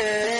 Uh.